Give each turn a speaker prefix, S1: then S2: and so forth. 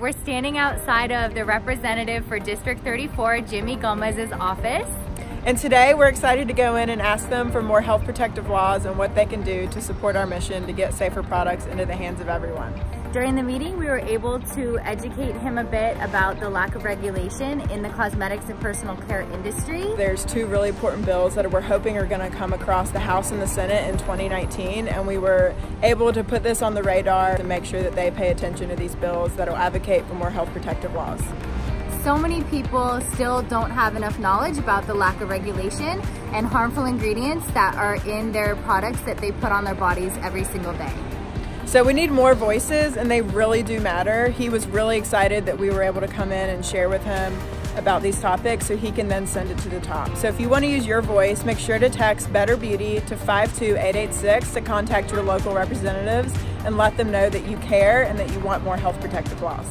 S1: We're standing outside of the representative for District 34, Jimmy Gomez's office.
S2: And today we're excited to go in and ask them for more health protective laws and what they can do to support our mission to get safer products into the hands of everyone.
S1: During the meeting, we were able to educate him a bit about the lack of regulation in the cosmetics and personal care industry.
S2: There's two really important bills that we're hoping are going to come across the House and the Senate in 2019, and we were able to put this on the radar to make sure that they pay attention to these bills that will advocate for more health protective laws
S1: so many people still don't have enough knowledge about the lack of regulation and harmful ingredients that are in their products that they put on their bodies every single day.
S2: So we need more voices and they really do matter. He was really excited that we were able to come in and share with him about these topics so he can then send it to the top. So if you want to use your voice, make sure to text Better Beauty to 52886 to contact your local representatives and let them know that you care and that you want more health protective laws.